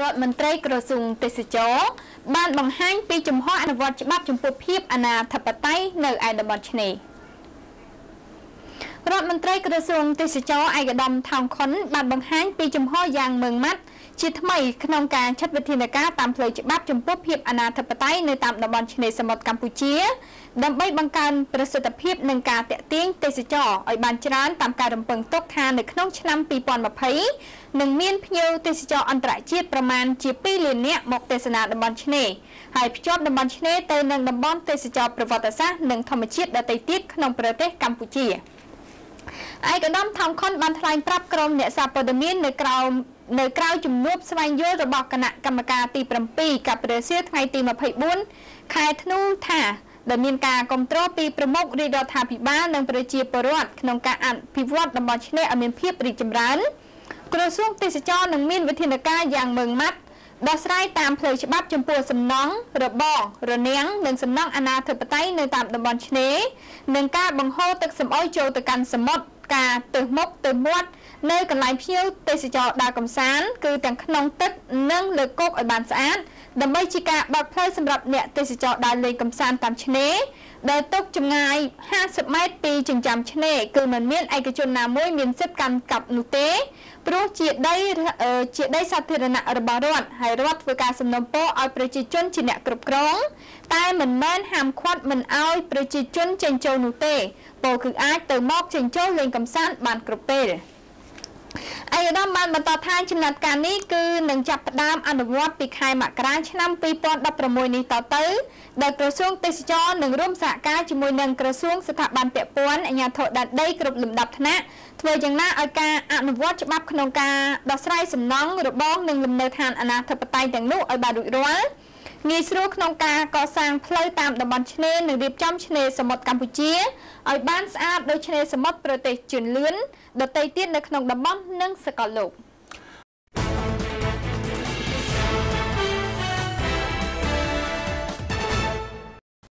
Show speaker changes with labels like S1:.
S1: រដ្ឋមន្ត្រីក្រសួងទេសចរបានបង្ហាញពីជំហរអនុវត្តច្បាប់ចំពោះភាពអនាធិបតេយ្យនៅឯតំបន់ឆ្នេរ រដ្ឋមន្ត្រីក្រសួងទេសចរឯកឧត្តមថោងខុនបានបង្ហាញពីជំហរយ៉ាងម៉ឺងម៉ាត់ជាថ្មីក្នុងការចាត់វិធានការតាមផ្លូវច្បាប់ចំពោះភាពអនាធិបតេយ្យនៅតាមតំបន់ឆ្នេរសមុទ្រកម្ពុជា ដើម្បីបង្កើនប្រសិទ្ធភាពនិងការតាក់ទាញទេសចរឲ្យបានច្រើនតាមការរំពឹងទុកថានៅក្នុងឆ្នាំ2020នឹងមានភ្ញៀវទេសចរអន្តរជាតិប្រមាណជា2លាននាក់មកទេសនាតំបន់ឆ្នេរហើយភ្ជាប់តំបន់ឆ្នេរទៅនឹងតំបន់ទេសចរប្រវត្តិសាស្ត្រនិងធម្មជាតិដទៃទៀតក្នុងប្រទេសកម្ពុជា។ ឯកឧត្តមថោងខុនបានថ្លែងប្រាប់ក្រុមអ្នកសារព័ត៌មាននៅក្រៅនៅក្រៅជំនួបស្វែងយល់របស់គណៈកម្មការទី7កັບព្រះសៀថ្ងៃទី24ខែធ្នូថាដែលមានការគ្រប់គ្រងពីប្រមុខរាជរដ្ឋាភិបាលនិងប្រជាពលរដ្ឋក្នុងការអភិវឌ្ឍតំបន់ឆ្នេរឲ្យមានភាពរីកចម្រើនក្រសួងទេសចរនឹងមានវិធានការយ៉ាងម៉ឺងម៉ាត់ដោះស្រាយតាមផ្លូវច្បាប់ចំពោះសំណង់របងរនាំងនិងសំណង់អនាធិបតេយ្យនៅតាមតំបន់ឆ្នេរនិងការបង្ហូរទឹកសម្អុយចូលទៅកាន់សមុទ្រ ការទៅមុខទៅមាត់នៅកន្លែងភ្ញៀវទេសចរដើរកំសាន្តគឺទាំងក្នុងទឹកនិងលើគោកឲ្យបានស្អាតដើម្បីជាការបើកផ្លូវសម្រាប់អ្នកទេសចរដើរលេងកំសាន្តតាមឆ្នេរដែលទុកចម្ងាយ50ម៉ែត្រពីចិញ្ចើមឆ្នេរគឺមិនមានឯកជនណាមួយមានសិទ្ធិកាន់កាប់នោះទេព្រោះជាដីជាដីសាធារណៈរបស់រដ្ឋហើយរដ្ឋធ្វើការសំណូមពរឲ្យប្រជាជនជាអ្នកគ្រប់គ្រងតែមិនមែនហាមឃាត់មិនឲ្យប្រជាជនចេញចូលនោះទេពោលគឺអាចទៅមកចេញចូលលេងកម្សាន្តបានគ្រប់ពេល ឯកឧត្តមបានបន្តថាចំណាត់ការនេះគឺនឹងចាប់ផ្ដើមអនុវត្តពីខែមករាឆ្នាំ2016នេះតទៅដែលក្រសួងទេសចរនឹងរួមសហការជាមួយនឹងក្រសួងស្ថាប័នពាក់ព័ន្ធអាជ្ញាធរដែនដីគ្រប់លំដាប់ថ្នាក់ធ្វើយ៉ាងណាឲ្យការអនុវត្តច្បាប់ក្នុងការដោះស្រាយសំណង់របងនិងលំនៅឋានអនាធិបតេយ្យទាំងនោះឲ្យបានរួចរាល់ ងាយស្រួលក្នុងការកសាងផ្លូវតាមតំបន់ឆ្នេរនិងរៀបចំឆ្នេរសមុទ្រកម្ពុជាឲ្យបានស្អាតដូចឆ្នេរសមុទ្រប្រទេសជឿនលឿនដទៃទៀតនៅក្នុងតំបន់និងសកលលោក។